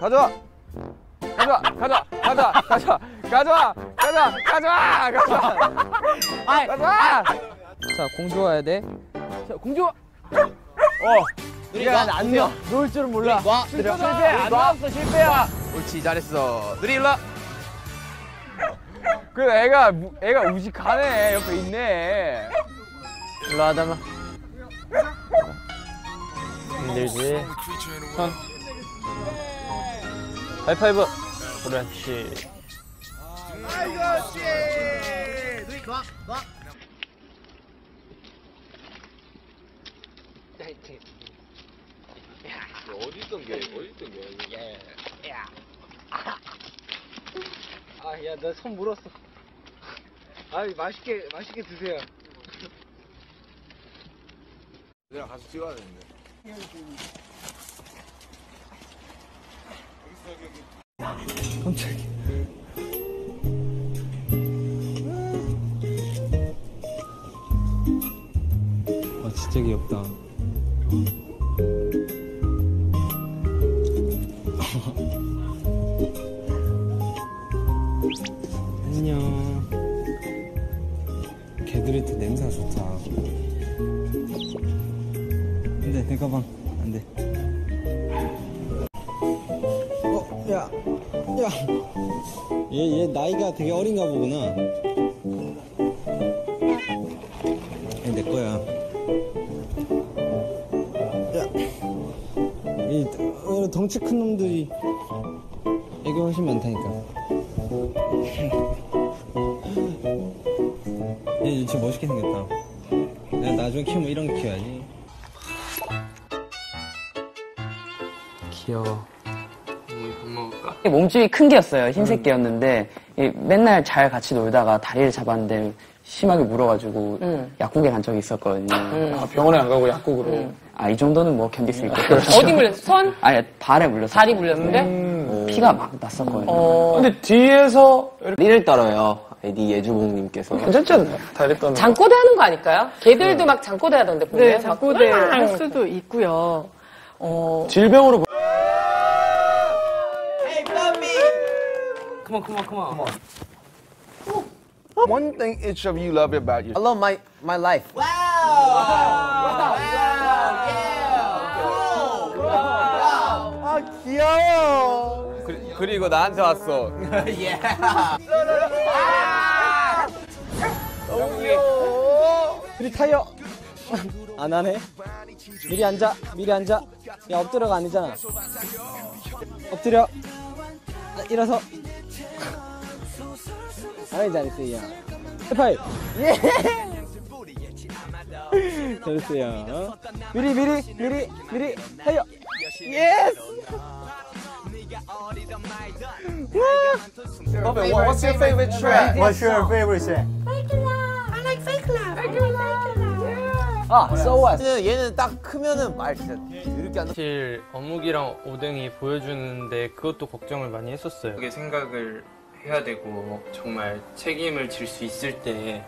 가져와. 가져와 가져와 가져와 가져와 가져와 가져와 가져와 가져와. 아이, 가져와. 자 공 주워야 돼자 공 주워. 어 우리가 안 넣어. 놓을 줄은 몰라. 와, 실패 실패. 안 나왔어 실패야. 옳지 잘했어. 누리 일로 그 애가 무- 애가 우직하네. 옆에 있네. 일로 하다마. 힘들지. 손. 하이파이브. 그렇지. 어디 있던 게 어디 있던 게 아, 야, 나 손 물었어. 아, 맛있게, 맛있게 드세요. 내가 가서 찍어야 되는데 아 진짜 귀엽다. 안녕. 개드리트 냄새가 좋다. 안 돼 내 가방 안 돼. 어, 야, 야. 얘, 얘 나이가 되게 어린가 보구나. 얘내 거야. 이 어, 덩치 큰 놈들이 애교 훨씬 많다니까. 얘 진짜 멋있게 생겼다. 내가 나중에 키우면 이런 거 키워야지. 귀여워. 먹을까? 몸집이 큰 개였어요. 흰색 개였는데 이 맨날 잘 같이 놀다가 다리를 잡았는데 심하게 물어가지고 약국에 간 적이 있었거든요. 아, 병원에 안 가고 약국으로. 아이 정도는 뭐 견딜 수 있겠다. 어디 물렸어? 손? 아니 발에 물렸어. 다리 물렸는데? 피가 막 났었거든요. 어. 근데 뒤에서 리를 떨어요. 아이디 예주봉님께서. 괜찮지 않나요? 다리 떠는 거. 장꼬대 하는 거 아닐까요? 걔들도 막 장꼬대 하던데 보면. 네, 장고대 할 수도 있고요. 어, 질병으로 보- 그만 그만 그만. One thing each of you love about you I love my, my life. 그, 그리고 나한테 왔어 미리 타요. 안 하네. 미리 앉아. 미리 앉아. 야 엎드려가 아니잖아. 엎드려. 아, 일어서. 아이 잘했어요. 하이파이. 예. 잘했어요. 미리 미리 미리 미리 타요. 예스. What's your favorite track? What's your favorite track? 아, so what? 얘는, 얘는 딱 크면은 말 진짜 이렇게 안 사실 어묵이랑 오뎅이 보여주는데 그것도 걱정을 많이 했었어요. 그게 생각을 해야 되고 정말 책임을 질 수 있을 때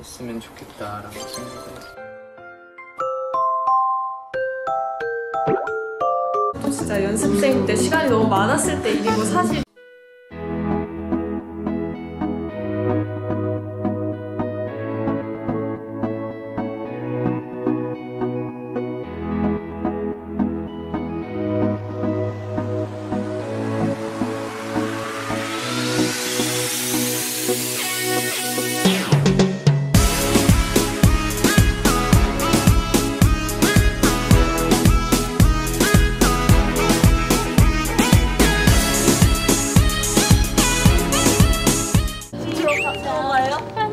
했으면 좋겠다라는 생각을. 또 진짜 연습생 때 시간이 너무 많았을 때 일이고 사실 나와요?